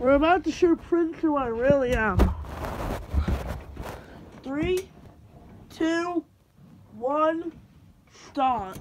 We're about to show Prince who I really am. Three, two, one, start.